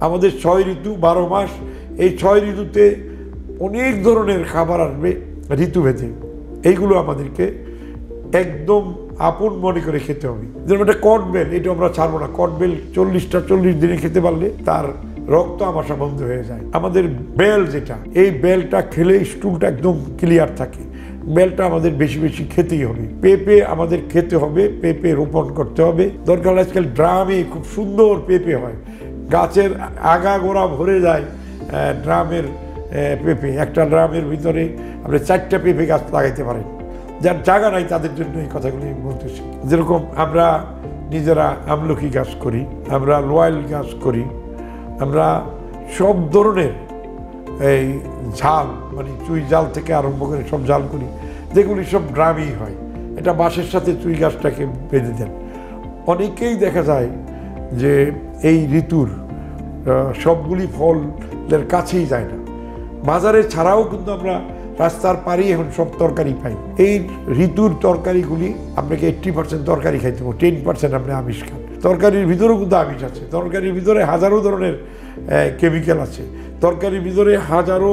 আমাদের ছয় ঋতু, বারো মাস, এই ছয় ঋতুতে অনেক ধরনের খাবার আসবে ঋতুভেদে এইগুলো আমাদেরকে একদম আপন মনে করে খেতে হবে। যেমন একটা কটবেল এটা আমরা ছাড়বো না। কটবেল চল্লিশটা, চল্লিশ দিনে খেতে পারলে তার রক্ত আমাশা বন্ধ হয়ে যায়। আমাদের বেল যেটা, এই বেলটা খেলে স্টুলটা একদম ক্লিয়ার থাকে। বেলটা আমাদের বেশি বেশি খেতেই হবে। পেঁপে আমাদের খেতে হবে, পেঁপে রোপণ করতে হবে। দরকার আজকাল ড্রামে খুব সুন্দর পেঁপে হয়। গাছের আগা গোড়া ভরে যায় ড্রামের পেঁপে। একটা ড্রামের ভিতরে আপনি চারটা পেঁপে গাছ লাগাইতে পারেন। যার জায়গা নাই তাদের জন্য এই কথাগুলি বলতেছি। যেরকম আমরা নিজেরা আমলকি গাছ করি, আমরা লোয়াল গাছ করি, আমরা সব ধরনের এই ঝাল মানে চুই জাল থেকে আরম্ভ করে সব জাল করি, যেগুলি সব গ্রামেই হয়। এটা বাঁশের সাথে চুই গাছটাকে বেঁধে দেন। অনেকেই দেখা যায় যে এই ঋতুর সবগুলি ফলের কাছেই যায় না। বাজারে ছাড়াও কিন্তু আমরা রাস্তার পাড়ি এখন সব তরকারি পাই। এই ঋতুর তরকারিগুলি আপনাকে এইট্টি পার্সেন্ট তরকারি খাইতে হবে টেন পার্সেন্ট আপনি আমিষ খান। তরকারির ভিতরেও কিন্তু আমিষ আছে। তরকারির ভিতরে হাজারো ধরনের কেমিক্যাল আছে। তরকারির ভিতরে হাজারো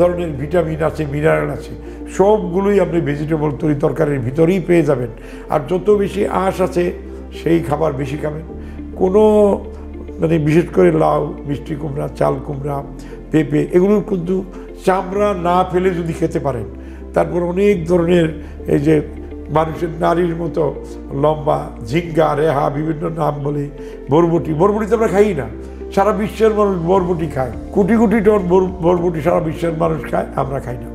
ধরনের ভিটামিন আছে মিনারেল আছে। সবগুলোই আপনি ভেজিটেবল তরি তরকারির ভিতরেই পেয়ে যাবেন। আর যত বেশি আঁশ আছে, সেই খাবার বেশি খাবেন। কোনো মানে বিশেষ করে লাউ, মিষ্টি কুমড়া, চাল কুমড়া, পেঁপে, এগুলো কিন্তু চামড়া না ফেলে যদি খেতে পারেন, তারপর অনেক ধরনের এই যে মানুষের নারীর মতো লম্বা, ঝিঙ্গা, রেহা, বিভিন্ন নাম বলে বরবটি বরবটি তো আমরা খাই না, সারা বিশ্বের মানুষ বরবটি খায়, কোটি কোটি টন বরবটি সারা বিশ্বের মানুষ খায়, আমরা খাই না।